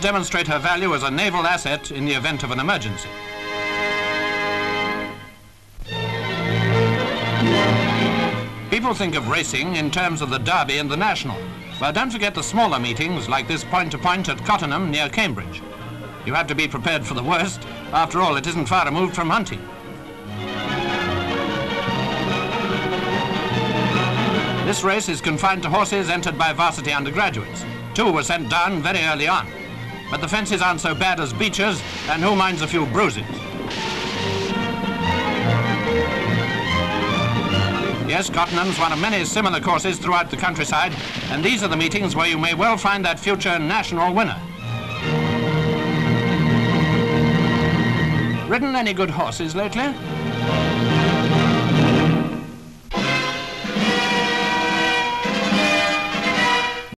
demonstrate her value as a naval asset in the event of an emergency. People think of racing in terms of the Derby and the National. Well, don't forget the smaller meetings like this point-to-point -point at Cottenham near Cambridge. You have to be prepared for the worst. After all, it isn't far removed from hunting. This race is confined to horses entered by varsity undergraduates. Two were sent down very early on. But the fences aren't so bad as Becher's, and who minds a few bruises? Yes, Cottenham's one of many similar courses throughout the countryside, and these are the meetings where you may well find that future national winner. Ridden any good horses lately?